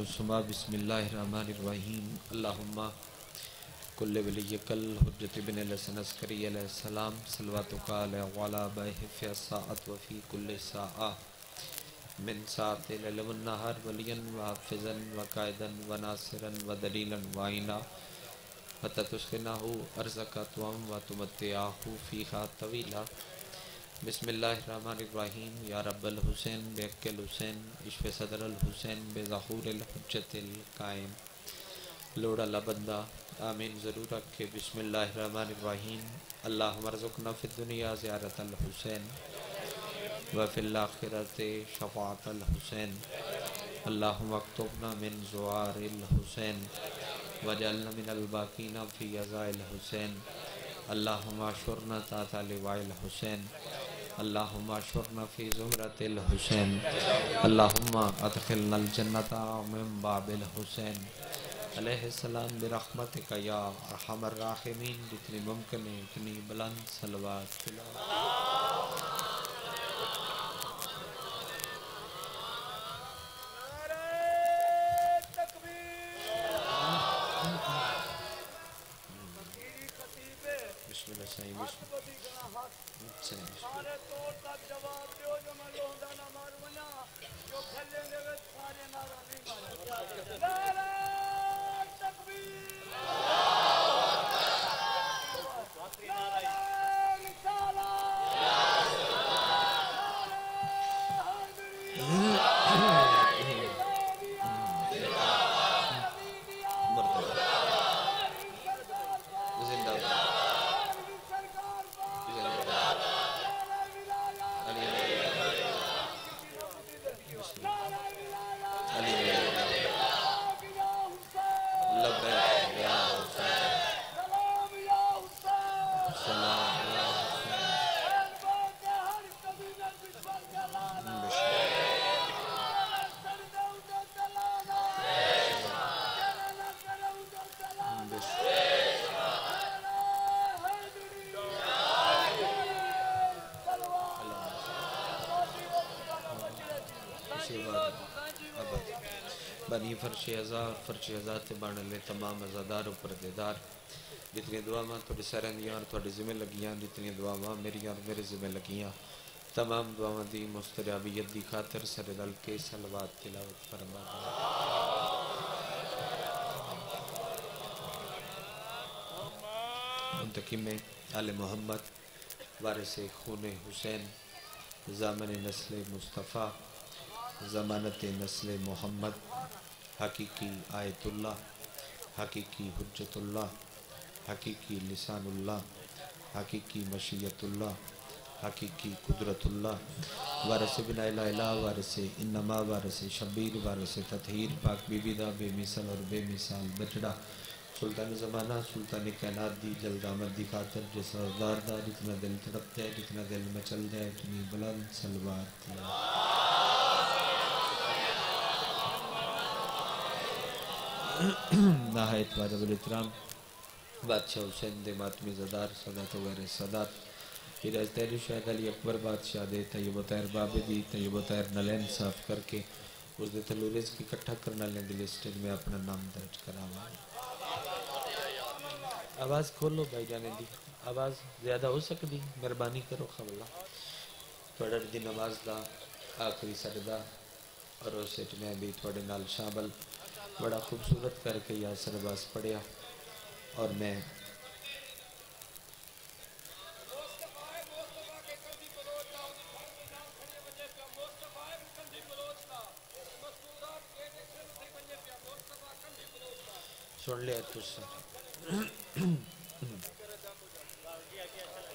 शुरुसमा बिस्मिल्लाहिर्रहमानिर्रहीम। अल्लाहुम्मा कुल्ल वलियकल हुज्जत बिन लसन अस्करी अलैहिस्सलाम सलवातुका अला वाला बहिफ साअत व फ़ी कुल्ल साआ। मिन साअत लैल व नहर वलियन व हाफिजन व कायदन व नासिरन व दलीलन व आइना हत्ता तुस्किनाहु अर्ज़का तुम व तुमत्तियाहु फीहा तवीला। बिस्मिल्लाहिर्रहमानिर्रहीम। या रब्बल हुसैन बेअक्ल हुसैन इश्व सदर हुसैन बेज़हूर हुज्जतिल कायम। लोड़ा लबंदा आमीन, ज़रूर रखे। बिस्मिल्लाहिर्रहमानिर्रहीम। अल्लाह मरज़ुकना ज़ियारत हुसैन व फिल आखिरत शफ़ाअत अल हुसैन। अल्लाह मकतुबना मिन ज़ुआरिल हुसैन वजअलना मिनल फ़ी अज़ाइल हुसैन। अल्लाहुम्मा शुरना ताता हुसैन। अल्लाहुम्मा फ़ी ज़ुमरतिल हुसैन बनी फर्श अज़ा फर्श अज़ा ते बन ले तमाम अज़ादार उपर देदार जितनी दुआवां थोड़े सैरां दियाँ थोड़े जिम्मे लगियाँ जितनी दुआवां मेरियाँ और मेरे जिम्मे लगियाँ, तमाम दुआवां दी मुस्तराबियत दी खातिर सर दल के सलवात तिलावत फरमा मुंतकिम आल मोहम्मद, वारिस खून हुसैन, ज़ामन नस्ल मुस्तफ़ा ज़मानत नस्ल मोहम्मद, हकीकी आयतुल्ला हकीकी हजतुल्ला हकीकी लिसानुल्ला हकीकी मशीयतुल्ला हकीकी कुदरतुल्ला वारस बिन वारस इनमा वारस शबीर वारस तथहीर पाक बीबीदा बेमिसल और बेमिसाल बचड़ा सुल्तान ज़माना, सुल्तान कैनात दी जल्दामत दी खातर जिस हज़ार दा, जितना दिल तड़पता है, जितना दिल मचल जाए उतनी बुलंद सलवार वाजब इतराम बादशाह हुसैन दे मातमी जदार, सदात वगैरह सदात। फिर आज अजतैर शायद अली अकबर बादशाह दे तय्यब तैर बाबे दी तय्यब तैर नलैन साफ़ करके उस दे तलूरेज की इकट्ठा करने वाले दी लिस्ट में अपना नाम दर्ज करावा। आवाज़ खोलो भाई जाने दी। आवाज़ ज़्यादा हो सकती, मेहरबानी करो खबला थोड़ा दी नमाज़ दा आखिरी सरदा और उस में भी थोड़े नाल शामिल। बड़ा खूबसूरत करके यह सरबाज पढ़िया और मैं सुन लिया तुझसे।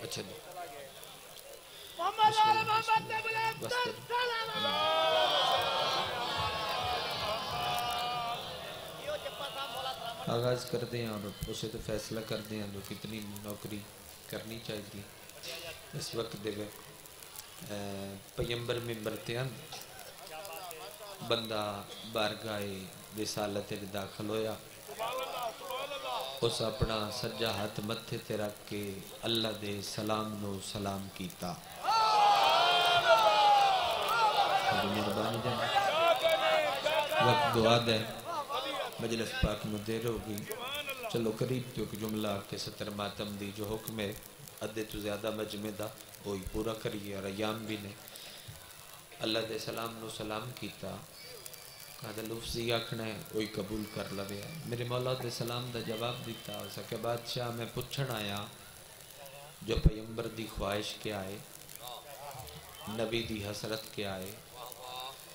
अच्छा जी। बस करो। आगाज़ करते हैं और उसे तो फैसला करते हैं जो कितनी नौकरी करनी चाहिए इस वक्त दे पयंबर मिम्बर तन बंदा बारगाए विसालत दाखिल होया। उस अपना सज्जा हाथ मत्थे ते रख के अल्लाह दे सलाम नो सलाम कीता। वक्त दुआ दें। मजलिस पाक में देर होगी। चलो करीब तो एक जुमला के सतर मातम दी जो हुक्म है अद्धे तो ज़्यादा मजमे दा, वही पूरा करिए और अयाम भी ने। अल्लाह दे सलाम नु सलाम किया लुफ्जी आखना है, वही कबूल कर लवे। मेरे मौला दे सलाम का जवाब दिता सके बादशाह मैं पुछण आया, जो पैगंबर की ख्वाहिश क्या है नबी की हसरत क्या है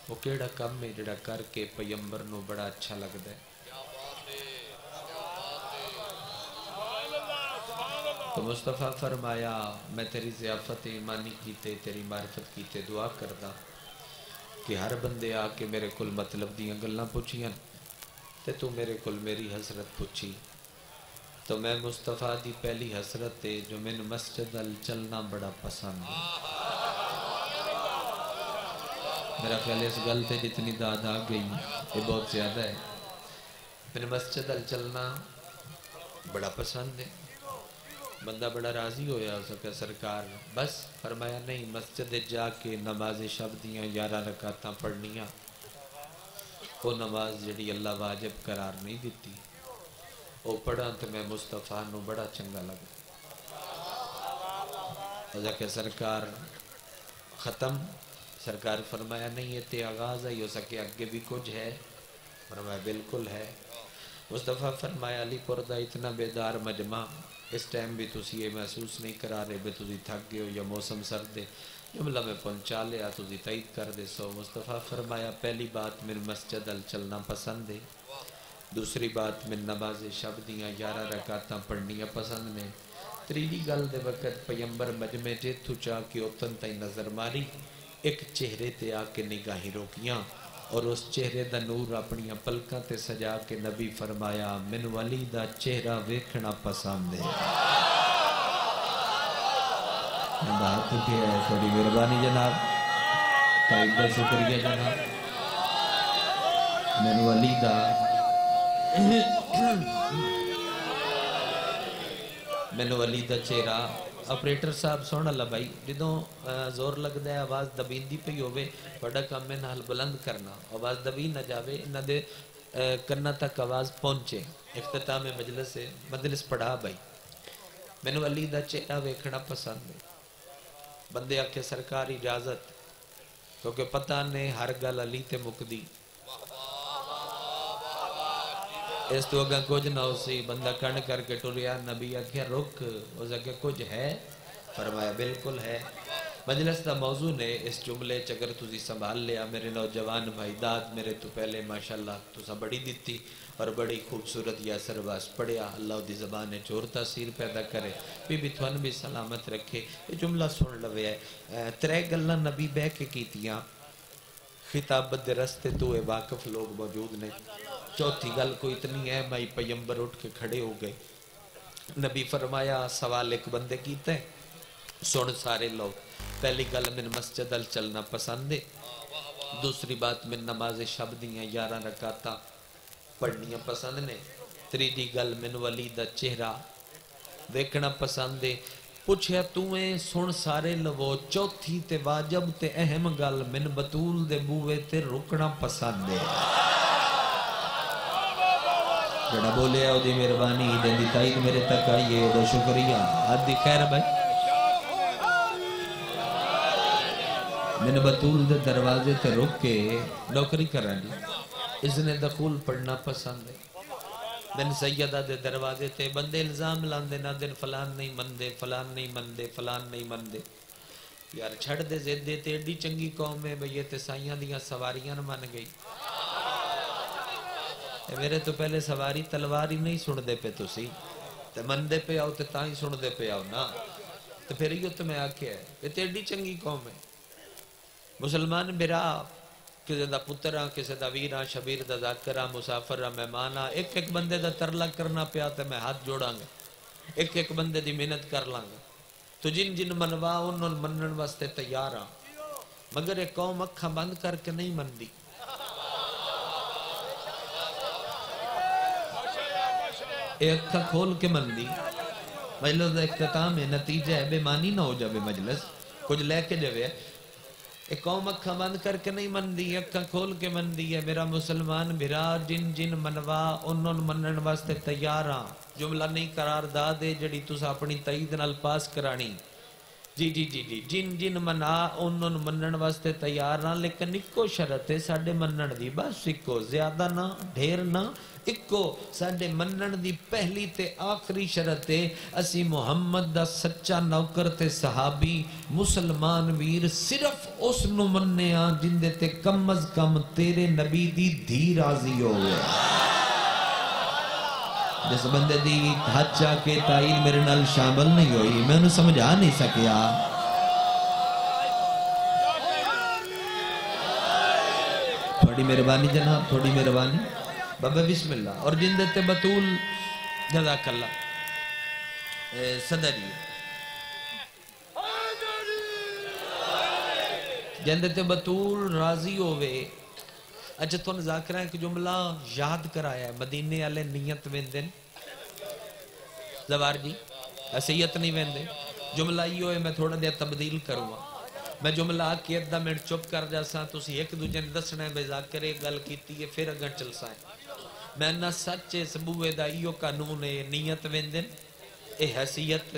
वो केड़ा कम है जड़ा करके पैगंबर बड़ा अच्छा लगता है? तो मुस्तफ़ा फरमाया मैं तेरी ज़ियाफत ईमानी कीते तेरी मार्फत कीते दुआ करदा कि हर बंदे आके मेरे को मतलब दियाँ पुछियाँ ते तू मेरे को मेरी हसरत पुछी तो मैं मुस्तफ़ा दी पहली हसरत है जो मैंने मस्जिद अल चलना बड़ा पसंद है मेरा ख्याल इस गल से जितनी दाद आ गई ये बहुत ज़्यादा है मैंने मस्जिद अल चलना बड़ा पसंद है बंदा बड़ा राज़ी होया हो सके सरकार बस फरमाया, नहीं, मस्जिद जाके नमाज़ शब ग्यारह रकात पढ़निया। वो नमाज़ जी अल्लाह वाजिब करार नहीं दिती वो पढ़ा तो मैं मुस्तफ़ा नु बड़ा चंगा लगा जाके सरकार ख़त्म। सरकार फरमाया, नहीं है ते आगाज़ आई हो सके अगे भी कुछ है। फरमाया, बिल्कुल है। मुस्तफ़ा फरमाया, अलीपुर का इतना बेदार मजमा इस टाइम भी तुम ये महसूस नहीं करा रहे तुम थक गए हो या मौसम सर्द है जुमला में पहुँचा लिया तुम तईद कर दे सो। मुस्तफ़ा फरमाया, पहली बात मेरे मस्जिद अल चलना पसंद है। दूसरी बात मेरे नमाज़ शब दियाँ ग्यारह रकात पढ़निया पसंद ने। त्रीजी गल दे वक्त पयंबर मजमे जेथू चाह के उतन तई नज़र मारी, एक चेहरे ते आके निगाही रोकियाँ। और उस चेहरे का नूर अपन पलकों ते सजा के नबी फरमाया, मैन वली का चेहरा वेखना पसंद है. है थोड़ी मेहरबानी जनाब। टाइम का शुक्रिया जनाब। मैन वली का मैनू वली का चेहरा ਆਪਰੇਟਰ ਸਾਹਿਬ ਸੁਣ ਅੱਲਾ ਭਾਈ ਜਦੋਂ ਜ਼ੋਰ ਲੱਗਦਾ ਹੈ ਆਵਾਜ਼ ਦਬੀਂਦੀ ਪਈ ਹੋਵੇ ਬੜਾ ਕੰਮ ਹੈ ਨਾਲ ਬੁਲੰਦ ਕਰਨਾ ਆਵਾਜ਼ ਦਬੀ ਨਾ ਜਾਵੇ ਇਹਨਾਂ ਦੇ ਕੰਨਾਂ ਤੱਕ ਆਵਾਜ਼ ਪਹੁੰਚੇ ਇਫਤਤਾਮ ਮਜਲਿਸ ਹੈ ਮਜਲਿਸ ਪੜਾ ਭਾਈ ਮੈਨੂੰ ਅਲੀ ਦਾ ਚਿਹਰਾ ਵੇਖਣਾ ਪਸੰਦ ਹੈ ਬੰਦੇ ਆਖੇ ਸਰਕਾਰੀ ਇਜਾਜ਼ਤ ਕਿਉਂਕਿ ਪਤਾ ਨੇ ਹਰ ਗੱਲ ਅਲੀ ਤੇ ਮੁਕਦੀ इस तो अगर कुछ ना उसी बंदा कण करके टुरिया, नबी आख्या, रुक, उस अगे कुछ है? फरमाया, बिल्कुल है। मजलस का मौजू ने इस जुमले च अगर तुम संभाल लिया, मेरे नौजवान भाई दाद, मेरे तो पहले माशाला तुसा बड़ी दी और बड़ी खूबसूरत या सरवास पढ़िया, अल्लाह की जबान चोर तासीर पैदा करे। भी थन भी सलामत रखे। ये जुमला सुन लवे है। त्रै गल नबी बह के कीतियाँ। खिताबत रस्ते तो वाकफ लोग मौजूद ने। चौथी गल कोई इतनी है भाई पैम्बर उठ के खड़े हो गए। नबी फरमाया, सवाल एक बंदे कीते सुन सारे लोग। पहली गल मैंने मस्जिद अल चलना पसंद है। दूसरी बात मैं नमाज़ शब दियाँ ग्यारह रकात पढ़निया पसंद ने। त्रीजी गल मैन वली का चेहरा देखना पसंद है। पुछया तू ए सुन सारे लवो चौथी ते वाजब ते अहम गल मिन बतूल दे बूवे ते रुकना पसंद है। जड़ा बोले ओदी मेहरबानी, देंदी ताईद मेरे तक आई है ओदा शुक्रिया। हद दी खैर भाई। मैंने बतूल दे दरवाजे ते रुक के नौकरी करा दी। इसने दखूल पढ़ना पसंद है। दिन सैयदा दे दरवाजे ते, बंदे इल्ज़ाम लांदे ना, दिन फलान नहीं मनदे, फलान नहीं मनदे, फलान नहीं मनदे। यार, छड़ दे जिद्दे ते, एडी चंगी कौम है भई ते साइयाँ दियाँ सवारियाँ मन गई। मेरे तो पहले सवारी तलवार ही नहीं सुनते पे तुसी। ते मनते पे आओ तो ही सुनते पे आओ ना। तो फिर इो तो मैं आख्या ये तो एडी चंगी कौम है। मुसलमान बिरा किसी का पुत्र हाँ किसी का वीर हाँ शबीर का जाकर हाँ मुसाफर हाँ मेहमान हाँ एक एक बंदे का तरला करना पिया तो मैं हाथ जोड़ांगा। एक एक बंदे की मेहनत कर लांगा। तो जिन जिन मनवा उन मनन वास्ते तैयार हाँ मगर एक कौम अखा बंद करके नहीं एक खोल के मन दी मजलस तो का इख्ताम है, नतीजा है, बेमानी ना हो जाए मजलस। कुछ लेके जाए एक कौम अखा बंद करके नहीं मन दी अखा खोल के मन दी है। मेरा मुसलमान मेरा जिन जिन मनवा, उन्होंने मनन वास्ते तैयार हाँ। जुमला नहीं करार दा दे, जड़ी तुस अपनी तईद नाल पास करानी। जी जी जी जी, जिन जिन मना उन्हों मनन वास्ते तैयार हाँ लेकिन इको शरत है साढ़े मनन की बस इको, ज़्यादा ना, ढेर ना। ਇੱਕੋ ਸਾਡੇ ਮੰਨਣ ਦੀ ਪਹਿਲੀ ਤੇ ਆਖਰੀ ਸ਼ਰਤ ਹੈ ਅਸੀਂ ਮੁਹੰਮਦ ਦਾ ਸੱਚਾ ਨੌਕਰ ਤੇ ਸਹਾਬੀ ਮੁਸਲਮਾਨ ਵੀਰ ਸਿਰਫ ਉਸ ਨੂੰ ਮੰਨਿਆ ਜਿੰਦੇ ਤੇ ਕਮ ਅਜ਼ ਕਮ ਤੇਰੇ ਨਬੀ ਦੀ ਧੀ ਰਾਜ਼ੀ ਹੋਵੇ ਜਿਸ ਬੰਦੇ ਦੀ ਹੱਥ ਚਾ ਕੇ ਤਾਈਨ ਮੇਰੇ ਨਾਲ ਸ਼ਾਮਲ ਨਹੀਂ ਹੋਈ ਮੈਂ ਉਹਨੂੰ ਸਮਝਾ ਨਹੀਂ ਸਕਿਆ थोड़ी मेहरबानी जनाब थोड़ी मेहरबानी बाबा बिस्मिल्लाह। और जिंद ते बतूल जजाकल्ला सदर। जी जिंद ते बतूल राज़ी होवे। अच्छा तुम जाकरा एक जुमला याद कराया है। मदीने वाले नियत वेंदे जवार जी, असैयत नहीं वेंदे। जुमला इहो है, मैं थोड़ा देर तब्दील करूँगा। मैं जुमला के अद्धा मिनट चुप कर जासा तुसी एक दूजे ने दसना है बेजाकर गल है, फिर अगर चल सा मैं ना सच इस बूए दा इहो कानून है नीयत वेंदे ए हैसियत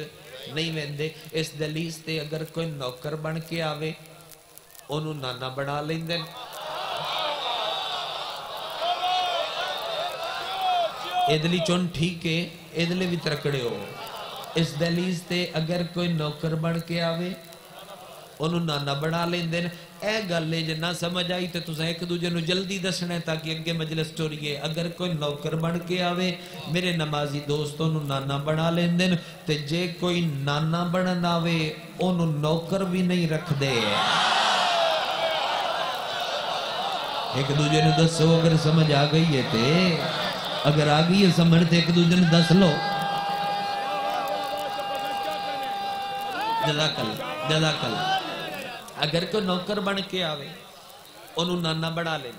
नहीं वेंदे इस दलीस ते अगर कोई नौकर बन के आवे ओनू नाना बना लेंदे इदली चुन ठीक है इदले भी तरकड़े हो इस दलीज ते अगर कोई नौकर बन के आवे ਉਹਨੂੰ ਨਾਨਾ ਬਣਾ ਲੈਂਦੇ ਨੇ ਇਹ ਗੱਲ ਜੇ ਨਾ ਸਮਝ ਆਈ ਤੇ ਤੁਸੀਂ ਇੱਕ ਦੂਜੇ ਨੂੰ ਜਲਦੀ ਦੱਸਣਾ ਤਾਂ ਕਿ ਅੱਗੇ ਮਜਲਿਸ ਟੋਰੀਏ ਅਗਰ ਕੋਈ ਨੌਕਰ ਬਣ ਕੇ ਆਵੇ ਮੇਰੇ ਨਮਾਜ਼ੀ ਦੋਸਤੋਂ ਨੂੰ ਨਾਨਾ ਬਣਾ ਲੈਂਦੇ ਨੇ ਤੇ ਜੇ ਕੋਈ ਨਾਨਾ ਬਣਨ ਆਵੇ ਉਹਨੂੰ ਨੌਕਰ ਵੀ ਨਹੀਂ ਰੱਖਦੇ ਇੱਕ ਦੂਜੇ ਨੂੰ ਦੱਸੋ ਅਗਰ ਸਮਝ ਆ ਗਈ ਹੈ ਤੇ ਅਗਰ ਆ ਗਈ ਹੈ ਸਮਝ ਤੇ ਇੱਕ ਦੂਜੇ ਨੂੰ ਦੱਸ ਲਓ ਜਜ਼ਾਕੱਲਾ ਜਜ਼ਾਕੱਲਾ अगर कोई नौकर बन के आवे, ओनू नाना बना ले।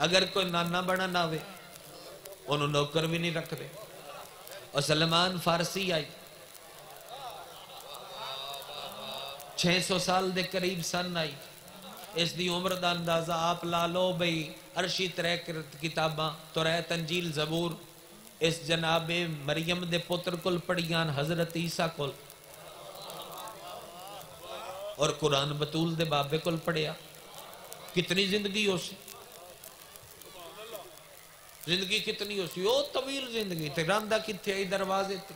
अगर कोई नाना बना ना आवे, ओनू नौकर भी नहीं रख दे। और सलमान फारसी आई। 600 साल के करीब सन आई। इस दी उम्र का अंदाज़ा आप ला लो बई, अरशी तरह किताबा, तुरै तंजील जबूर। इस जनाबे मरियम के पुत्र को पढ़ियान हज़रत ईसा को और कुरान बतूल दे बाबे को पढ़िया। कितनी ज़िंदगी हो सी ज़िंदगी कितनी हो सी ओ तवील ज़िंदगी ते। रांदा किथे आई दरवाजे ते।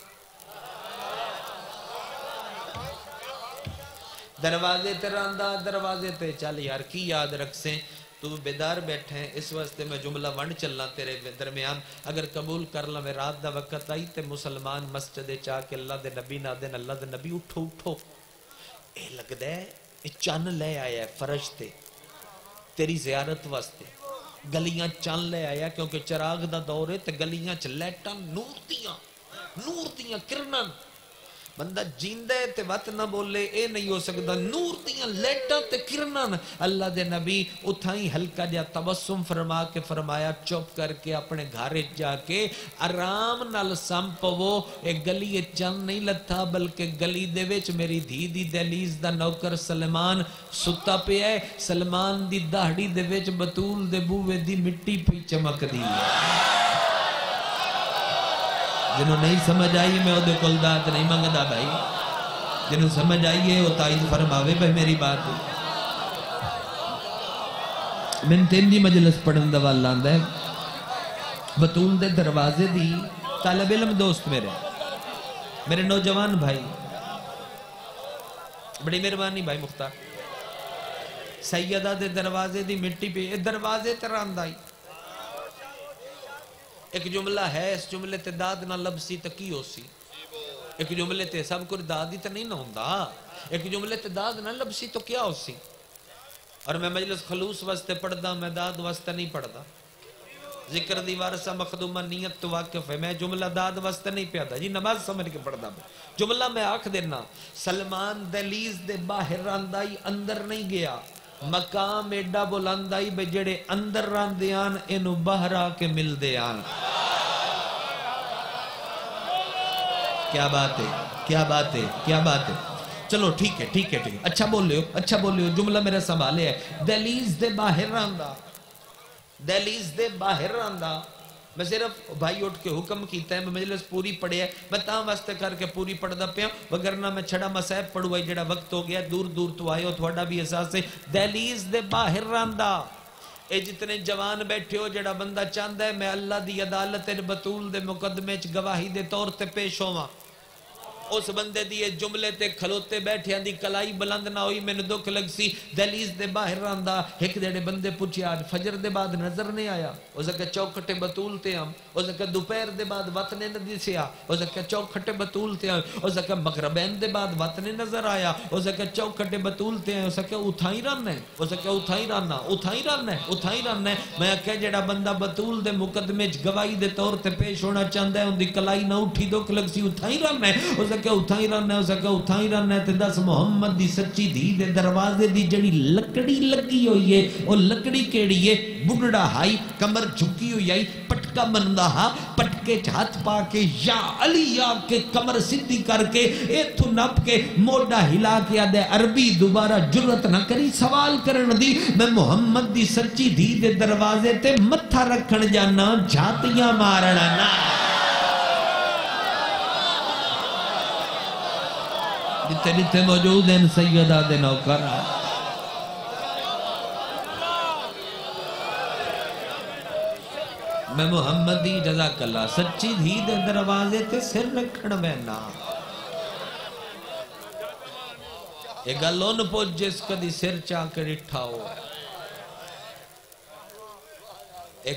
दरवाजे ते रांदा, दरवाजे ते। चल यार, की याद रख से तू बेदार बैठे हैं, इस वास्ते मैं जुमला वंड चलना तेरे दरमियान। अगर कबूल कर ला मैं रात दा वक्त आई ते मुसलमान मस्जिद चाह के अल्लाह दे नबी, ना दे अल्लाह दे नबी, उठो उठो। ਇਹ ਲੱਗਦਾ ਇਹ ਚੰਨ ਲੈ ਆਇਆ ਫਰਸ਼ ਤੇ, ਤੇਰੀ ਜ਼ਿਆਰਤ ਵਾਸਤੇ। ਗਲੀਆਂ ਚੰਨ ਲੈ ਆਇਆ ਕਿਉਂਕਿ ਚਰਾਗ ਦਾ ਦੌਰ ਹੈ ਤੇ ਗਲੀਆਂ ਚ ਲਾਈਟਾਂ ਨੂਰ ਦੀਆਂ ਨੂਰ ਦੀਆਂ ਕਿਰਨਾਂ बंदा जींदा है ते वत ना बोले, ए नहीं हो सकता। नूर दियाँ लेटा ते किरणा अल्लाह दे नबी उथा ही हल्का जा तबस्सुम फरमा के फरमाया, चुप करके अपने घर जाके आराम नाल संपवो। ए गली चंद नहीं लथा बल्कि गली दे विच मेरी धी दी दहलीज दा नौकर सलमान सुता पे है। सलमान दी दाढ़ी दे विच बतूल दे बूवे दी मिट्टी पई चमकदी है। जिन्हों नहीं समझ आई, मैं वो को दात नहीं मंगता भाई। जिन्हों समझ आई है वो ताइद फरमावे भाई मेरी बात। मैं तीन दी मजलस पढ़न का वाल आंदा है। बतूल के दरवाजे की तलब इलम दोस्त मेरे। मेरे नौजवान भाई। बड़ी मेहरबानी भाई मुख्तार। सैयदा के दरवाजे की मिट्टी पे दरवाजे तरह आई एक जुमला है, इस जुमले ते दाद ना लबसी तो की होसी? एक जुमले ते सब कुछ दाद ही तो नहीं ना होंदा। एक जुमले ते दाद ना लबसी तो क्या होसी? और मैं मजलिस खलूस वास्ते पढ़दा, मैं दाद वास्ते नहीं पढ़दा। ज़िक्र दी वारसा मखदूमा नीयत तो वाकिफ है। मैं जुमला दाद वास्ते नहीं पियादा। जी, नमाज़ समझ के पढ़दा मैं। जुमला मैं आख देना सलमान दलीज दे बाहर आंदा ही अंदर नहीं गया। मकाम एडा बुलंद आई बे जेड़े अंदर रंदे आन, इनू बाहर आके मिलदे आन। क्या बात है, क्या बात है, क्या बात है। चलो, ठीक है ठीक है ठीक है। अच्छा बोलियो अच्छा बोलियो जुमला मेरा संभाले है। दहलीज दे बाहर रंदा। दहलीज दे बाहर रंदा। मैं सिर्फ़ भाई उठ के हुक्म किया है, मैं मजलिस पूरी पढ़िया मैं ता वास्ते करके पूरी पढ़ता पिया, वगरना मैं छड़ा मसैब पढ़ूआ जो वक्त हो गया दूर दूर तो आयो हो थोड़ा भी एहसास है। दहलीज दे बाहर रहा ये जितने जवान बैठे हो जेड़ा बंदा चाहता है, मैं अल्लाह की अदालत बतूल के मुकदमे गवाही के तौर पर पेश होवां। उस बंदे जुमले ते खलोते बैठिया दी कलाई बुलंद ना हुई, मैंने दुख लग सी दहलीज दे बाहर आंदा, एक जेड़े बंदे पूछे आज फजर दे बाद नज़र नहीं आया? उसके चौखटे बतूल ते हम उसके दोपहर दे बाद वत ने दिसया उसके चौखटे बतूल ते हम उसके मगरबैन दे बाद वत ने नज़र आया। उसके चौखटे बतूल ते हैं उसके उठाई रन है। उसके उठाई रन उठाई रन है उठाई रन है। मैं आख्या जेड़ा बंदा बतूल दे मुकदमे गवाही दे तौर पर पेश होना चाहता है उनकी कलाई ना उठी, दुख लग सी उठाई रन है। उसके सके उथा ही रहना हो सके उथा ही रहना है दस मुहम्मद दी सच्ची धी दे दरवाजे दी जड़ी लकड़ी लगी हुई है वो लकड़ी केड़ी है बुगड़ा हाई, कमर झुकी हुई आई, पटका बनदा हा, पटके च हाथ पा के या अली या के कमर सीधी करके इथु नप के मोढा हिला के आदे, अरबी दोबारा जुरत ना करी, सवाल करन दी, मैं मुहम्मद दी सच्ची धी दे दरवाजे ते मत्था रखन जाना, झातियाँ मारना ना जिथे जिथे मौजूद हैं सैयदा दे नौकर मैं मुहम्मद दी जजा कला सच्ची धी दे दरवाजे ते सिर रखण बैना ये गल उन पुज जिस कदी सिर चा के डिठा हो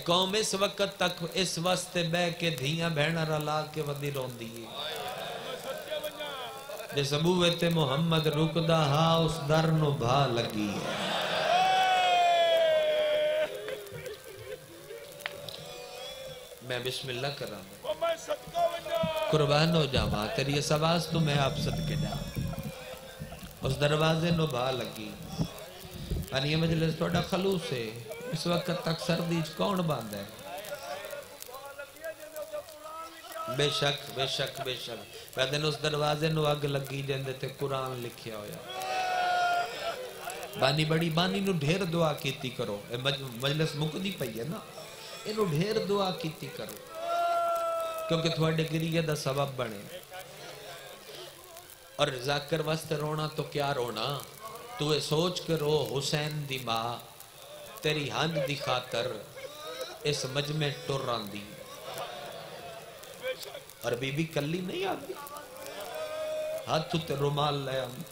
कौम इस वक्त तक इस वास्ते बह के धियाँ बहना रला के वदी रोंदी है। जिस बूहे ते मुहम्मद रुकदा हा उस दर नु भा लगी है मैं बिस्मिल्लाह करा ਉਹ ਮੈਂ ਸਦਕਾ ਵੰਨਾ कुर्बान हो जावा तेरी इस आवाज तो मैं आप सदके जा उस दरवाजे नु भा लगी अनिया मजलिस थोड़ा खलूस है इस वक्त तक सर्दी च कौन बंद है बेशक बेशक बेशक। कहते उस दरवाजे नु अग लगी जंदे ते कुरान लिखिया होया। बानी बड़ी बानी नु ढेर दुआ कीती करो। ए मजलिस मुकदी पई है ना? इनु ढेर दुआ कीती करो। क्योंकि थोड़े गिरिए का सबब बने। और जाकर वास्ते रोना तो क्या रोना? तू ये सोच के रो, हुसैन दी माँ, तेरी हंज दी खातर इस मजमे टुर आंदी। और बीबी कली नहीं आती। हाथ उत्ते रुमाल ले आंदी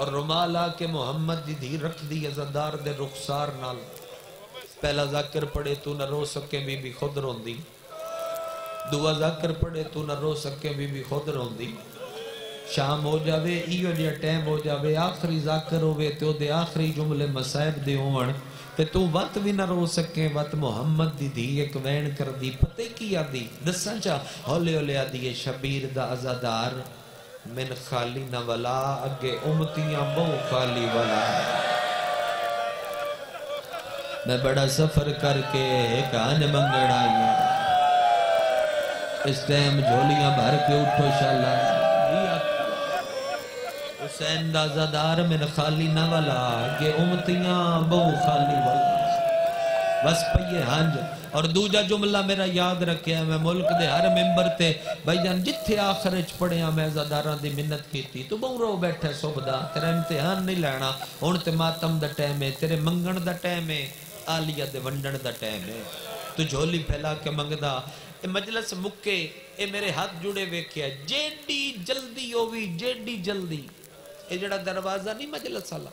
और रुमाल आके मोहम्मद दी धी रख दी अजादार दे रुखसार नाल। पहला जाकर पढ़े, तू न रो सके, बीबी खुद रोंदी। दुआ जाकर पढ़े, तू न रो सके, बीबी खुद रोंदी। शाम हो जावे इयो जिहा टाइम हो जावे, आखिरी जाकर होवे, ते ओदे आखिरी जुमले मसाइब दे होवण तू वत भी न रो सके वत मोहम्मद दी धी एक वैन कर दी पते की आदी दसां चा हौले हौले आदी है शबीर दा अजादार मिन खाली न वला अगे उमतियाँ बहु खाली वला मैं बड़ा सफ़र करके कान मंगण आई। इस टाइम झोलियाँ भर के उठो शाला हुसैन दा ज़ादार खाली न वाला के उमतियाँ बहु खाली वाला। बस पइए हंज। और दूजा जुमला मेरा याद रखिया मैं मुल्क दे हर मेंबर ते, भाई जान जिथे आखिर च पढ़िया मैं ज़ादारां दी मिन्नत कीती, तू बहु रो बैठा सुबह दा तेरा इम्तिहान नहीं लेना हुन ते मातम दा टाइम है तेरे मंगण दा टाइम है आलिया दे वंडण दा टाइम है तू झोली फैला के मंगदा। ए मजलस मुक्के, ए मेरे हाथ जुड़े वेखिया जेडी जल्दी होवी जेडी जल्दी। ਇਹ ਜਿਹੜਾ ਦਰਵਾਜ਼ਾ ਨਹੀਂ ਮਜਲਸ ਵਾਲਾ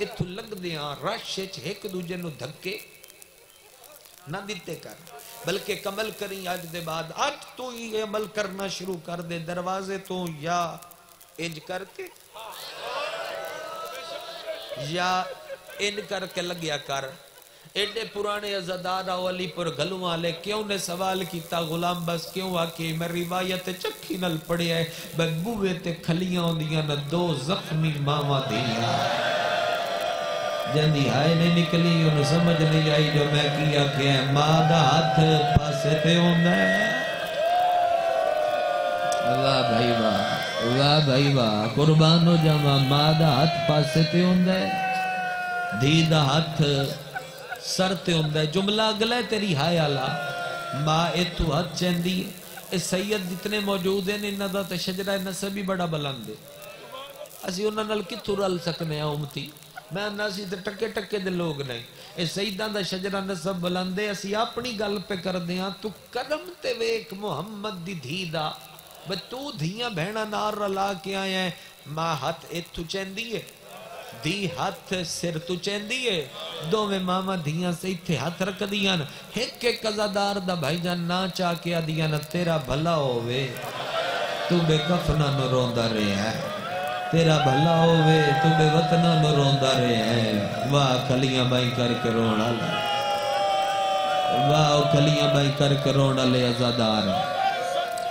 ਇੱਥੋਂ ਲੰਘਦੇ ਆ ਰਸ਼ ਵਿੱਚ ਇੱਕ ਦੂਜੇ ਨੂੰ ਧੱਕੇ ਨਾ ਦਿੱਤੇ ਕਰ ਬਲਕਿ ਕਮਲ ਕਰੀ ਅੱਜ ਦੇ ਬਾਅਦ ਅੱਜ ਤੋਂ ਹੀ ਇਹ ਅਮਲ ਕਰਨਾ ਸ਼ੁਰੂ ਕਰ ਦੇ ਦਰਵਾਜ਼ੇ ਤੋਂ ਜਾਂ ਇੰਜ ਕਰਕੇ ਜਾਂ ਇੰਜ ਕਰਕੇ ਲੱਗਿਆ ਕਰ एडे पुराने अजादार अलीपुर गलूवाले क्यों ने सवाल किया गुलाम बस क्यों आके? मैं रिवायत चखी नल पढ़िया बूहे ते खलिया होंदियाँ न, दो जख्मी मावा दिया जंदी हाय ने निकली उन समझ नहीं आई जो मैं किया के माँ दा हाथ पास ते होंदा वाह भाई वाह, अल्लाह भाई वाह, कुर्बान हो जावा। माँ दा हाथ पास ते होंदा धी दा हाथ सर ते होंदा है, जुमला अगला है तेरी हाय आला। माँ तू हद चेंदी है। सैयद जितने मौजूद हैं, इन्हों का तो शजरा नसब भी बड़ा बुलंद है। असं उन्होंने कितों रल सकने उमती मैं आना सी तो टके टके दे लोग ने। ये शहीदा का शजरा नसब बुलंद है। असं अपनी गल पे करते हाँ तू कदम ते वेख मुहम्मद दी धी दा। तू धियाँ बहना नार रला के आया है। माँ, हथ इतू चेंदी है। ਮਾਂ ਹੱਥ ਇਥੋਂ ਚੈਂਦੀ ਏ ਧੀ ਹੱਥ ਸਿਰ ਤੋਂ ਚੈਂਦੀ ਏ ਦੋਵੇਂ ਮਾਵਾਂ ਧੀਆਂ ਸੇ ਇੱਥੇ ਹੱਥ ਰੱਖਦੀਆਂ ਨੇ ਇੱਕ ਇੱਕ ਕਜ਼ਾਦਾਰ ਦਾ ਭਾਈਜਾਨ ਨਾ ਚਾ ਕੇ ਆਦੀਆਂ ਨਾ ਤੇਰਾ ਭਲਾ ਹੋਵੇ ਤੂੰ ਬੇਕਫਨਾ ਨੂੰ ਰੋਂਦਾ ਰਿਹਾ ਹੈ ਤੇਰਾ ਭਲਾ ਹੋਵੇ ਤੂੰ ਬੇਵਤਨਾ ਨੂੰ ਰੋਂਦਾ ਰਿਹਾ ਹੈ ਵਾਹ ਕਲੀਆਂ ਬਾਈ ਕਰਕੇ ਰੋਣ ਵਾਲਾ ਵਾਹ ਕਲੀਆਂ ਬਾਈ ਕਰਕੇ ਰੋਣ ਵਾਲੇ ਅਜ਼ਾਦਾਰ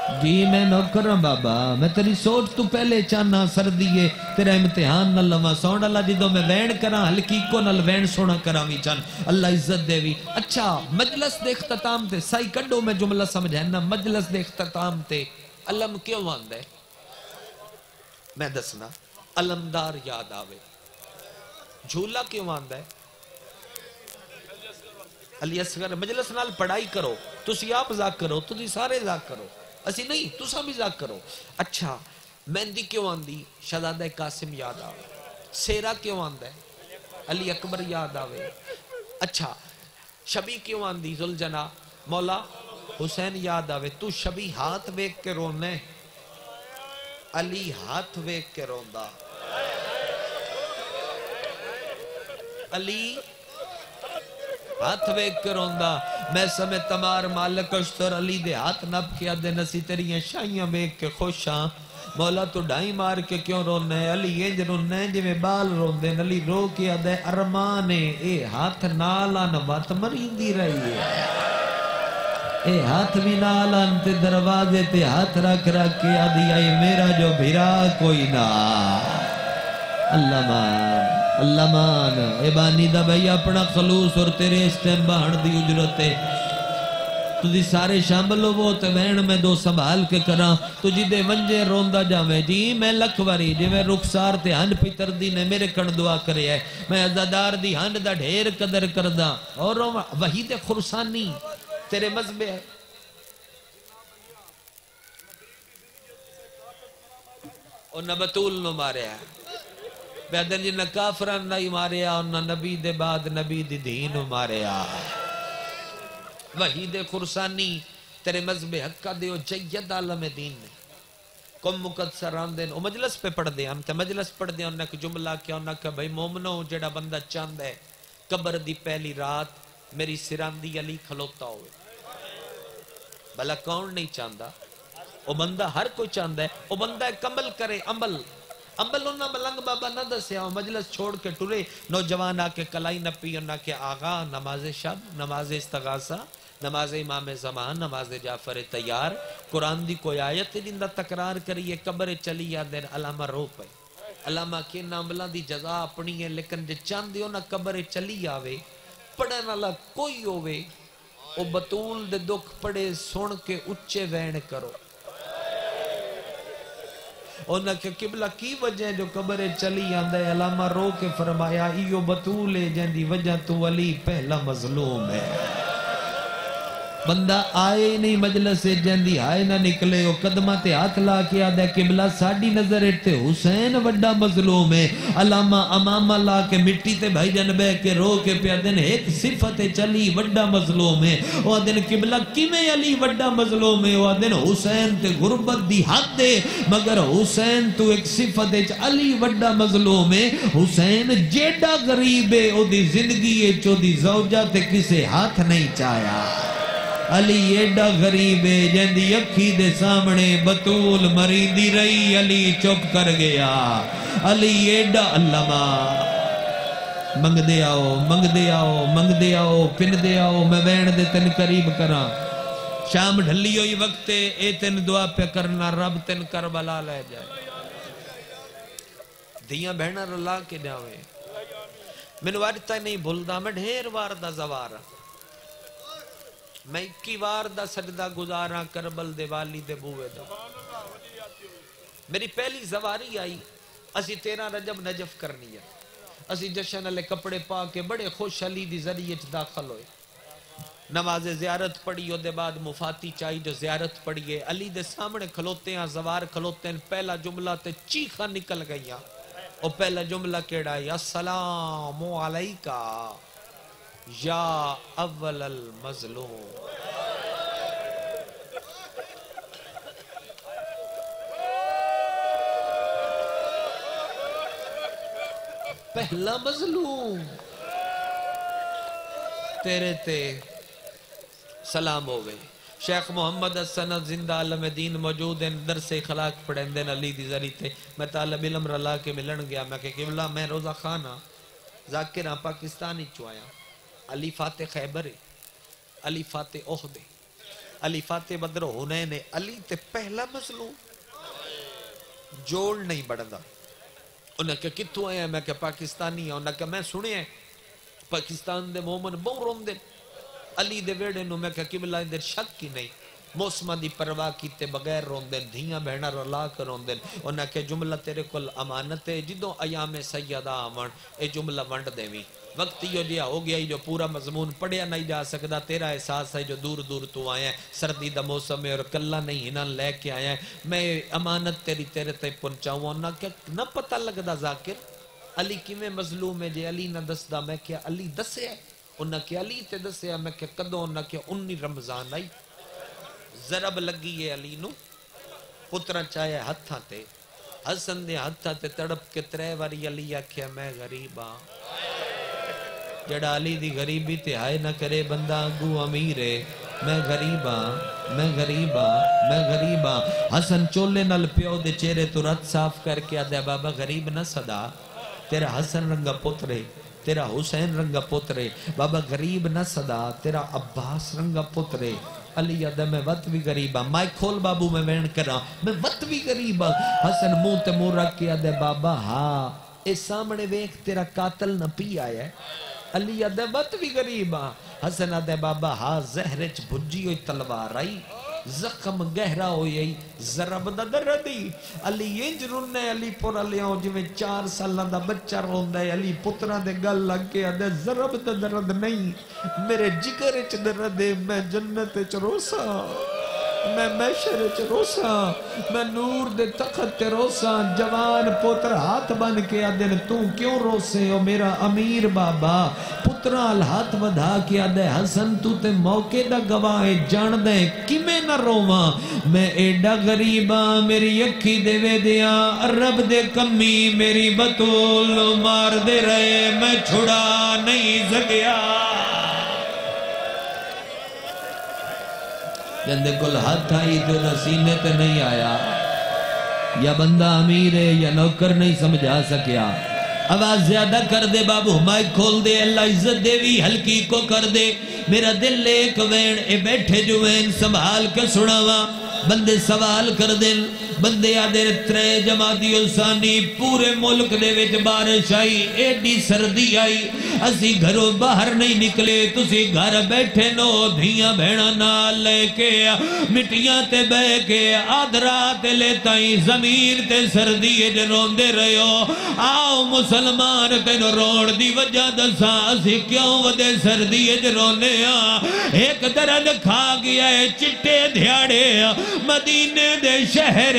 जी, मैं नौकर हाँ बाबा। मैं तेरी सोच तू पहले चाहना सर्दी है तेरा इम्तिहान न लवा। सौन अल्लाह जो मैं वैन करा, हल्की को नल वैन सोना करा भी चाहन। अल्लाह इज़्ज़त देवी। अच्छा मजलस दे अख्ताम ते। सही कड्डो, मैं जुमला समझाना। मजलस दे अख्ताम ते। अलम क्यों आंदा? है मैं दसना, अलमदार याद आवे। झूला क्यों आंदा? है अली असगर, मजलस नाल पढ़ाई करो। तुसी आप जाक करो, तुसी सारे जाक करो। ਅਸੀਂ ਨਹੀਂ ਤੁਸੀਂ ਵੀ ਜ਼ਾਕ ਕਰੋ ਅੱਛਾ ਮਹਿੰਦੀ ਕਿਉਂ ਆਂਦੀ ਸ਼ਹਜ਼ਾਦਾ ਕਾਸਿਮ ਯਾਦ ਆਵੇ ਸੇਰਾ ਕਿਉਂ ਆਂਦਾ ਹੈ ਅਲੀ ਅਕਬਰ ਯਾਦ ਆਵੇ ਅੱਛਾ ਸ਼ਬੀ ਕਿਉਂ ਆਂਦੀ ਜ਼ੁਲਜਨਾ ਮੌਲਾ ਹੁਸੈਨ ਯਾਦ ਆਵੇ ਤੂੰ ਸ਼ਬੀ ਹਾਥ ਵੇਖ ਕੇ ਰੋਣਾ ਅਲੀ ਹੱਥ ਵੇਖ ਕੇ ਰੋਂਦਾ ਅਲੀ ਹੱਥ ਵੇਖ ਕੇ ਰੋਂਦਾ ਮੈਂ ਸਮੇਂ ਤਮਾਰ ਮਾਲਕ ਅਸ਼ਤਰ ਅਲੀ ਦੇ ਹੱਥ ਨਪ ਕੇ ਆਦੇ ਨਸੀ ਤੇਰੀਆਂ ਸ਼ਾਈਆਂ ਵੇਖ ਕੇ ਖੁਸ਼ ਹਾਂ ਮੌਲਾ ਤੂੰ ਢਾਈ ਮਾਰ ਕੇ ਕਿਉਂ ਰੋਣਾ ਹੈ ਅਲੀ ਇੰਜ ਰੋਣਾ ਹੈ ਜਿਵੇਂ ਬਾਲ ਰੋਂਦੇ ਨੇ ਅਲੀ ਰੋ ਕੇ ਆਦੇ ਅਰਮਾਨ ਏ ਇਹ ਹੱਥ ਨਾਲ ਅਨ ਵਤ ਮਰੀਂਦੀ ਰਹੀ ਹੈ ਇਹ ਹੱਥ ਵੀ ਨਾਲ ਅਨ ਤੇ ਦਰਵਾਜ਼ੇ ਤੇ ਹੱਥ ਰੱਖ ਰੱਖ ਕੇ ਆਦੀ ਆਈ ਮੇਰਾ ਜੋ ਭਿਰਾ ਕੋਈ ਨਾ ਅੱਲਾ ਮਾਨ ਅੱਲਾ ਮਾਨ ਇਹ ਬਾਨੀ ਦਾ ਬਈ ਆਪਣਾ ਖਲੂਸ ਔਰ ਤੇਰੇ ਇਸ ਟਾਈਮ ਬਹਣ ਦੀ ਉਜਰਤ ਹੈ ਤੁਸੀਂ ਸਾਰੇ ਸ਼ਾਮਲ ਹੋਵੋ ਤੇ ਵਹਿਣ ਮੈਂ ਦੋ ਸੰਭਾਲ ਕੇ ਕਰਾਂ ਤੂੰ ਜਿਹਦੇ ਵੰਜੇ ਰੋਂਦਾ ਜਾਵੇਂ ਜੀ ਮੈਂ ਲੱਖ ਵਾਰੀ ਜਿਵੇਂ ਰੁਖਸਾਰ ਤੇ ਹੰਡ ਪਿਤਰਦੀ ਨੇ ਮੇਰੇ ਕਣ ਦੁਆ ਕਰਿਆ ਮੈਂ ਅਜ਼ਾਦਾਰ ਦੀ ਹੰਡ ਦਾ ਢੇਰ ਕਦਰ ਕਰਦਾ ਔਰ ਵਹੀ ਤੇ ਖੁਰਸਾਨੀ ਤੇਰੇ ਮਜ਼ਬੇ ਹੈ ਉਹ ਨਬਤੂਲ ਨੂੰ ਮਾਰਿਆ वैदन जी ना काफर नहीं मारे मारिया नबी दे बाद नबी दी दीन मारे वही दे खुरसानी, तेरे मज़हब हक्का दे जैद आलम दीन। ने कम मुकदसर आंदे वो मजलस पे पढ़ते हम तो मजलस पढ़ते उन्हें एक जुमला क्या उन्हें आख्या भाई मोमनो जो बंदा चाहता है, कबर की पहली रात मेरी सिरांदी अली खलोता हो भला कौन नहीं चाहता वह बंदा हर कोई चाहता है। वह बंदा कमल करे, अमल उन्ना मलंग बाबा न दसिया मजलिस छोड़ के टुरे। नौजवान आके कलाई नपी उन्ना के आगा, नमाज़ शब, नमाज़ इस्तगासा, नमाज़ इमाम जमान, नमाज़ जाफ़र तैयार। कुरान दी कोई आयत ज़िंदा तकरार करिए, कब्र चली आदे अलामा रो पे। अलामा के नामला दी जजा अपनी है, लेकिन जे चाहते हो ना कब्र चली आवे, पढ़न वाला कोई होवे, ओ बतूल दे दुख पड़े सुन के उच्चे वैन करो। उन्हें के किबला की वजह जो कब्र चली आंदा है अलामा रो के फरमाया इयो बतूल है जंदी वजह तू अली पहला मजलूम है। बंदा आए नहीं, मजलस से जंदी आए ना निकले ओ कदमा ते हाथ ला के आदा, किबला साडी नज़र ते हुसैन वड्डा मजलूम है। अलामा अमामा ला के मिट्टी ते भाई जन बह के रो के पे दिन, एक सिफत चली वड्डा मजलूम है। ओ दिन किबला किवें अली वड्डा मजलूम है? ओ दिन हुसैन ते गुरबत दी हद है, मगर हुसैन तू एक सिफत च अली वड्डा मजलूम है। हुसैन जेड़ा गरीब है, ओदी ज़िंदगी च ओदी जौजा ते किसे हाथ नहीं चाया। अली एडा गरीब है, जंदी अखी दे सामने बतूल मरींदी रही, अली चुप कर गया। अली एडा अल्लामा, मंगदे आओ मंगदे आओ मंगदे आओ पिनदे आओ, मैं वैन दे तेन करीब करा। शाम ढली हुई वक्त, ए तेन दुआ पे करना, रब तेन करबला ले जाए। धियाँ बहना रला के जावे। मैनू अज तक नहीं भूलदा, मैं ढेर वार दा जवार। मैं इक्की वार दा सजदा गुजारा करबल दे वाली दे बूवे दा मेरी पहली सवारी आई असी तेरह रजब नजफ करनी है असी जशन वाले कपड़े पा के बड़े खुश अली दी जरिए च दाखल होए नमाज जियारत पढ़ी ਉਹਦੇ बाद मुफाती चाई जो जियारत पढ़िए अली दे सामने खलोते हैं जवार खलोते हैं पहला जुमला ते चीखा निकल गई और पहला जुमला केड़ा है अस्सलाम अलैका या अव्वल अल मजलूम। पहला मजलूम। तेरे ते सलाम हो गए शेख मोहम्मद हसन ज़िंदा अलमदीन मौजूद हैं, दरस खलाक पढ़ेंदे अली दी जरी थे मैं तालब इलम रला के मिलन गया। मैं कि किबला मैं रोजा खान जाकिर पाकिस्तान ही चुआया अली फाते खैबर अली फाते ओहदे अली फाते बदर होने ने, अली ते पहला मसलूम जोड़ नहीं बढ़दा। उन्हें क्या कितों आया? मैं क्या पाकिस्तानी हाँ। उन्हें क्या मैं सुने पाकिस्तान दे मोमन बहु रोंदे अली दे वेड़े नु मैं क्या किबला इंदर शक ही नहीं। मौसम की परवाह कीते बगैर रोंदे धियाँ बहना रला कर रोंदे उन्हें क्या जुमला तेरे कोल अमानत है। जिदों अयामे सैयदा आवन ए जुमला वंड देवी। वक्त यो जिहा हो गया जो पूरा मजमून पढ़िया नहीं जा सकता तेरा एहसास है जो दूर दूर तू आया है। सर्दी का मौसम है और कला नहीं इन्हें लैके आया है। मैं अमानत तेरी तेरे ते पहुंचाऊँ। ना क्या न पता लगता जाकिर? अली किमें मजलूम है जे अली न दसदा? मैं क्या अली दसिया उन्हें क्या अली ते दसिया मैं क्या कदों उन्हें क्या उन्नी रमज़ान आई? जरब लगी है अली नु। चाहे हथा ते। हसन दे हथा ते तड़प के त्रै वारी अली आख्या मैं गरीब हाँ जड़ा अली दी गरीबी ते हाय ना करे बंदा अगू अमीर है। मैं गरीब हाँ मैं गरीब हाँ मैं गरीब हाँ। हसन चोले नल प्यो दे चेहरे तो रत साफ़ करके आदे, बाबा गरीब न सदा। तेरा हसन रंगा पुत्र है, तेरा हुसैन रंगा पुत्र है। बाबा गरीब न सदा, तेरा अब्बास रंगा पुत्र है। अली याद मैं वत भी गरीब हाँ। माइक खोल बाबू, मैं वेण करा। मैं वत भी गरीब हाँ। हसन मुँह ते मुँह रख के आदे, बाबा हाँ ए सामने वेख तेरा कातल न पी आया है। अली अदे वत भी गरीब हाँ हसन अदे बाबा हाँ जहरे च भुजी हुई तलवार आई। जख्म गहरा हो यही जरब दा दर्दी अली इंज रुन्ने अली पुर लियाओ जिवें चार साल बच्चा रोंदा है अली पुत्रा दे गल लग के अदे जरब दा दर्द नहीं। मेरे जिगर च दर्द है मैं जन्नत च रोसा मैं मैशर च रोसा, मैं नूर दे तखत ते रोसा, जवान पुत्र हाथ बन के आदे तू क्यों रोसे? ओ मेरा अमीर बाबा, पुत्रा हाथ वधा के आदे हसन, तू ते मौके दा गवाह है जान दे किमें न रोवा? मैं एडा गरीबा मेरी अखी देवे दिया रब दे कमी मेरी बतूल मार दे रहे, मैं छुड़ा नहीं सकिया जंदे कुल हाथ आई तो सीने पे नहीं आया। या बंदा अमीर है या नौकर नहीं समझा सकिया। आवाज़ ज़्यादा कर दे बाबू, माइक खोल दे, अल्लाह इज़्ज़त देवी हल्की को कर दे। मेरा दिल एक वेण, ए बैठे जो वैन संभाल के सुनावा। बंदे सवाल कर दे बंदे आदे त्रै जमाती सानी, पूरे मुल्क दे विच बारिश आई, एडी सर्दी आई, असी घरों बाहर नहीं निकले, तुसी घर बैठे नो धिया भैणा नाल लेके मिट्टियाँ ते बह के आदरा ते ले ताई ज़मीन ते सर्दी च रोंदे रहो। आओ मुसलमान, तेन रोण दी वजह दसा, असी क्यों वदे सर्दी च रोने एक दर्द खा गया है, चिट्टे ध्याड़े मदीने दे शहर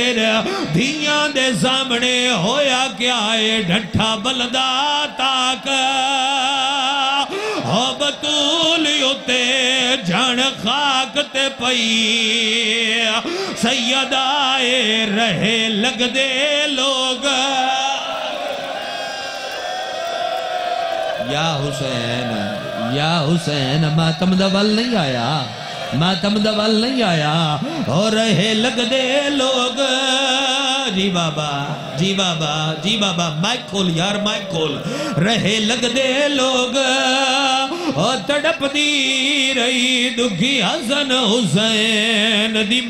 धिया दे सामने होया क्या है ढठा बलदा ताक? हो बतूल उते जण खाक ते पई। सैयदाए रहे लगदे लोग। या हुसैन या हुसैन, मातम दा वल नहीं आया। मातम दा वल नहीं आया। और रहे लगदे लोग। जी बाबा जी बाबा जी बाबा, माइक खोल यार, माइक खोल। रहे लगदे लोग। और तड़पदी रही दुखी हसन हुसैन दी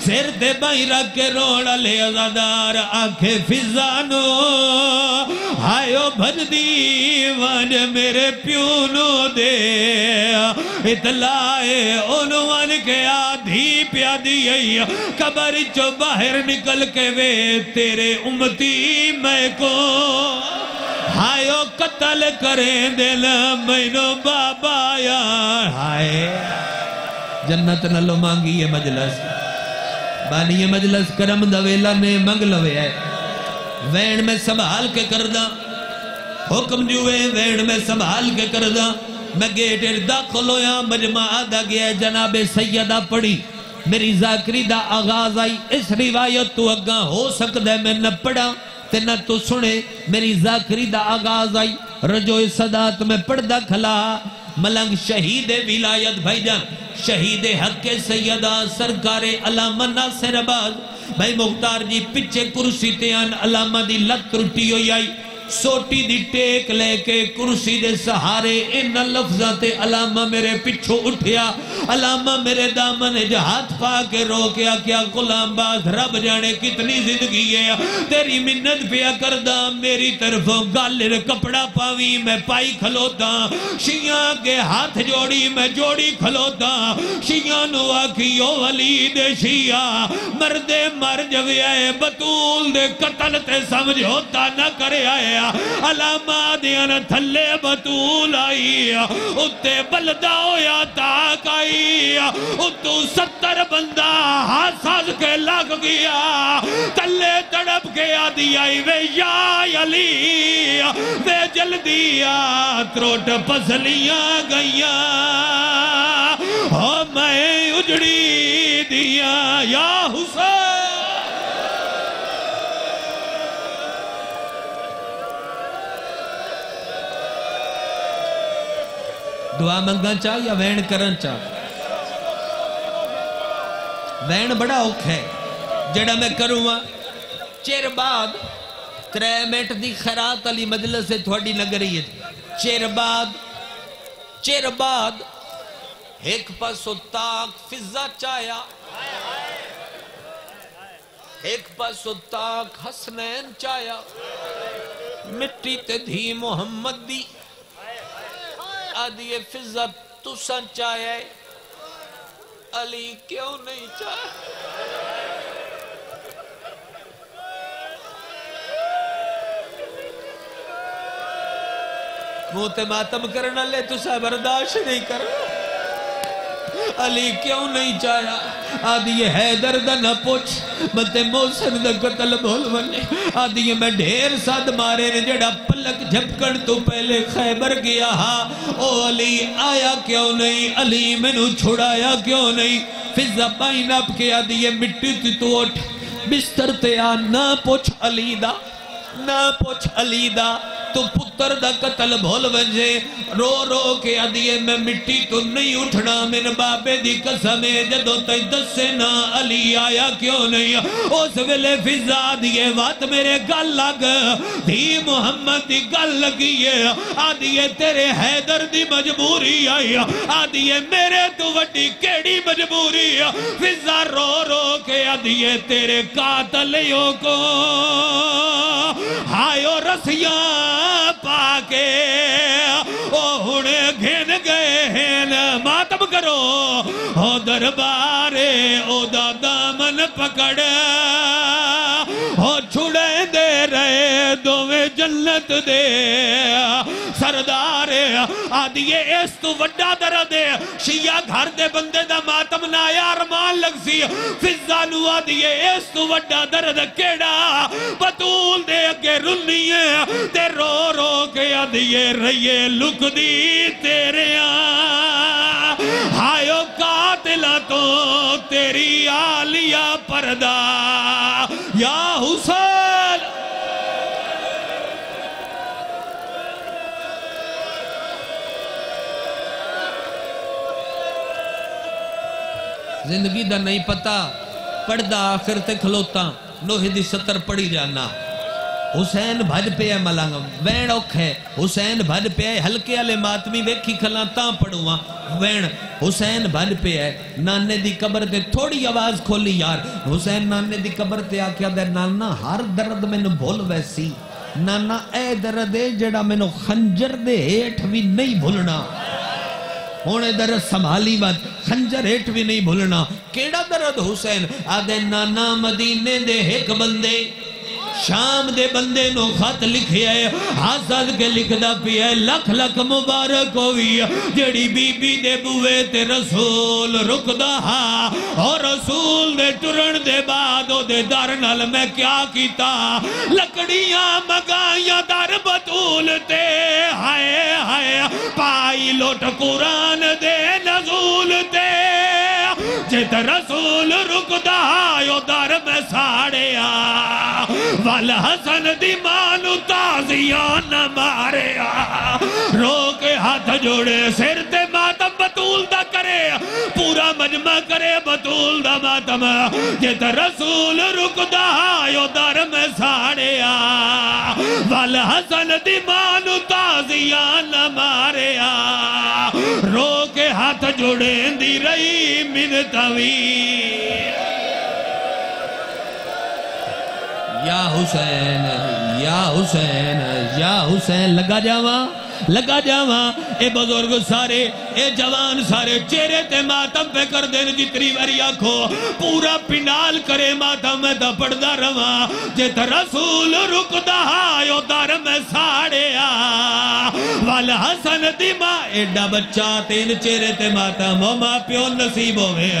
सिर ते बाई रख के रोड़ ले अजादार आखे फिजानो। हायो भजदी वन मेरे प्यू नो दे। इतलाए ओनो बन के आधी आई कबर चो बाहर निकल के वे तेरे उमती मैं को। हायो कत्ल करें दिल मैनो बाबा यार। हाय। जन्नत नलो मांगी है मजलस। बानी है मजलस, करम दवेला ने मंग है। वैन में संभाल के करदा। हुक्म जुए वैन में संभाल के करदा। मैं गेट दाखिल होया मजमा आदा गया, जनाबे सैयदा पढ़ी। मेरी जाकरी दा आगाज़ आई, इस रिवायत तू अगा हो सकता है, मैं न पढ़ा ते न तू सुने। मेरी जाकरी दा आगाज़ आई रजोए सदात में पढ़दा खला। मलंग शहीद विलायत भाईजान, शहीद हक सैयदा, सरकारे अलामा अब्बास भाई मुख्तार जी पिछे कुर्सी ते अलामा की लत टुटी हुई आई। सोटी दी टेक लेके कुर्सी दे सहारे इन लफ्जा ते अलामा मेरे पिछो उठिया। अलामा मेरे दामन च हाथ पा के रोकया क्या गुलाम बास रब जाने कितनी ज़िंदगी है तेरी मिन्नत पिया करदा, मेरी तरफों गल कपड़ा पावी, मैं पाई खलोता। शिया के हाथ जोड़ी, मैं जोड़ी खलोता। शिया नु आखियो वली दे शिया, मरदे मर जविया बतूल दे कतल ते समझौता न करे आया अलामा दियाँ थल्ले बतूल आई उत्ते बलदा होया ताक आई उतू सत्तर बंदा हाथ हंस के लग गया तल्ले तड़प के आदि आई वे या अली वे जल्दी आ त्रोट पसलियाँ गईया हो मैं उजड़ी दिया या दुआ मंगा चाह या वैन करन चाह? वैन बड़ा औखा है, जड़ा मैं करूँगा। चिर बाद त्रै मिनट की खैरात अली मजलस से थोड़ी लग रही है चिर बाद चिर बाद एक पासो ताक फिजा चाया। एक पासो ताक हसनैन चाया। मिट्टी ते धी मोहम्मद दी आदि फिजा तुसा चाहे, अली क्यों नहीं चाहे? मुँह ते मातम करने तुसा बर्दाश्त नहीं कर अली क्यों नहीं चाया आदि हैदर दा न पुछ। मते मोहसन दा कत्ल बोल मने आदि मैं ढेर सद मारे ने जेड़ा पलक झपकण तो पहले खैबर गया हा। ओ अली, आया क्यों नहीं? अली मैनू छुड़ाया क्यों नहीं? फिजा पाई नप के आदि मिट्टी तू उठ। बिस्तर ते आ, ना पुछ अली दा। ना पुछ अली दा। तू पुत्र दा कत्ल भूल वजे रो रो के आदिए मैं मिट्टी तो नहीं उठना। मेरे बाबे दी कसम है, जदों तई दसे ना, अली आया क्यों नहीं? उस वेले फिजा दिए, बात मेरे गल लग। धी मुहम्मद दी गल लगी है। आदिए तेरे हैदर दी मजबूरी आई। आदिए मेरे तो वड्डी केड़ी मजबूरी है फिजा रो रो के आदिए तेरे कातलियों को। हायो रसिया। पाके। ओ, हुणे घिन गए हैं मातम करो। हो दरबारे ओदा दामन पकड़। छुड़े दे रहे, दोवे जन्नत दे। सरदार आदिए इस तू वड्डा दर्द है शिया घर दे बंदे दा मातम ना यार मान लग सी फिजा नु आदिए इस तू वड्डा दर्द केड़ा। बतूल दे अगे रुन्नी है ते रो रो के आदिए रहिए लुकदी तेरे हायो कातिला तो तेरी आलिया परदा। या हुसैन। ज़िंदगी दा नहीं पता, पढ़दा आखिर ते खलोता, लोहे दी सतर पड़ी जाना। हुसैन भज पे है मलंग। वैण औख। है हुसैन भज पे है हल्के आले मातमी वेखी खला ता पढ़ुआ। वैण, हुसैन भज पे है नाने दी कबर ते थोड़ी आवाज़ खोली, यार। हुसैन नाने दी कबर ते आख्या, दे, नाना, हर दर्द मैनू भूल वैसी। नाना ए दर्द है जेड़ा मैनू खंजर दे हेठ भी नहीं भूलना हूँ दर्द संभाली बात, खंजर हेठ भी नहीं भूलना केड़ा दर्द, हुसैन? आदे नाना, मदीने दे एक बंदे शाम दे बंदे नो खत लिखिया है हस के लिखता पिया लख लख मुबारक होवी जड़ी बीबी दे बुए ते रसूल रुकदा हा, और रसूल दे टुरण दे बाद ओदे दर नाल मैं क्या कीता? लकड़ियाँ मगाया दर बतूल ते, हाय हाय, पाई लोट कुरान दे नजूल ते। जित रसूल रुकदा ओ दर मैं साड़े आ वल हसन दी मानु ताजिया न मारे रो के हाथ जोड़े, सिर ते मातम बतूल द करे। पूरा मजमा करे, बतूल द मातम। जित रसूल रुकदा आयो दर में साड़े वल हसन दी मानु ताजिया न मारे रो के हाथ जोड़े दी रही मिनतवी या हुसैन या हुसैन या हुसैन। लगा जावा लगा जावा। ए बुज़ुर्ग सारे, ए जवान सारे, चेहरे ते मातम पे कर देन जितनी बारी आखो। पूरा पिनाल करे मातम मैं तो रवा। जे रसूल रुकदा हायो दर में साड़िया। वल हसन दी माँ, एडा बच्चा तीन चेहरे ते मातम। माँ प्यो नसीब होवे,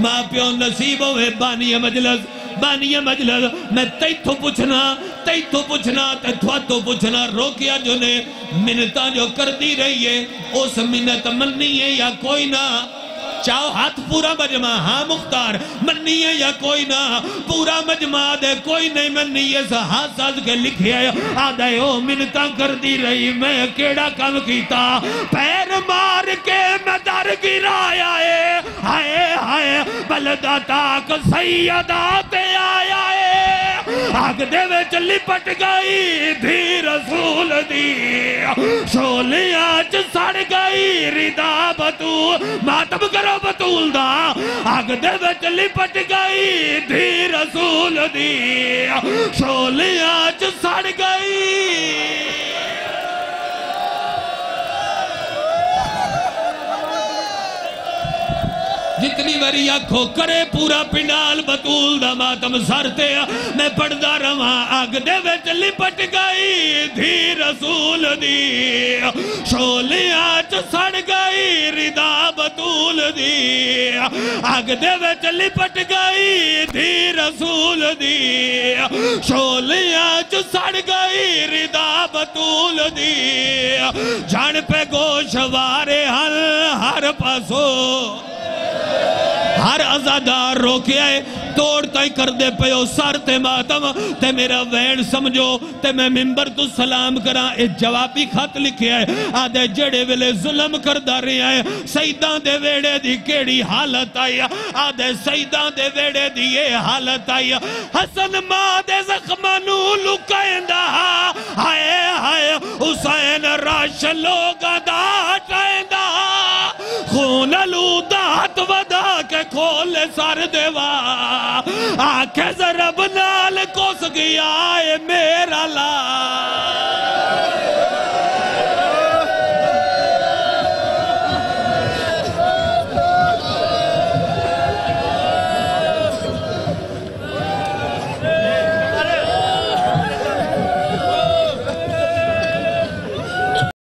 माँ प्यो नसीब होवे बानी मजलस। बानिया मजलस मैं तैथों पूछना तैथों पूछना ते थोतो पूछना। रोकिया जो ने, मिन्नता जो करती रही है, उस मिन्नत मनी है या कोई ना। चाहो हाथ पूरा मजमा। हाँ मुख्तार मन्नी है या कोई ना। पूरा मजमा दे, कोई नहीं मन्नी है हाथ साज के लिखे आदे ओ मिन्नता करती रही। मैं केड़ा काम कीता? पैर मार के मैं दर गिराया हाय हाय बलदा ताक सैयदा ते आया है अग दे विच लिपट गई थी रसूल दी। शोलियाँ च सड़ गई, रिदा बतू, मातम करो बतूल दा। अग दे विच लिपट गई थी रसूल दी। शोलियाँ च सड़ गई। जितनी बारी आखो करे पूरा पिंडाल बतूल दा मातम सर ते मैं पढ़दा रवा अग दे विच लिपट गई धी रसूल दी। शोलियाँ च सड़ गई रिदा बतूल दी। अग दे विच लिपट गई धी रसूल दी। शोलियाँ च सड़ गई रिदा बतूल दी। जण पे गोश वारे हल हर पासो। हर अजादार रोके आए, तोड़ ताई कर दे पयो सर ते मातम। ते मेरा वैन समझो, ते मैं मिंबर तू सलाम करा। ए जवाबी खत लिखे है आदे जड़े वेले जुल्म करदा रहा है सईदा दे वेड़े दी केड़ी हालत आई आदे सईदा दे वेड़े दी ये हालत आई हसन माँ दे जख्मां नु लुकाएंदा हाय हाय, हुसैन रश लोगां दा हटाएंदा खून लूदा हथ वधा के खोल सर देवा। आखे जरब नाल कोस गया है मेरा ला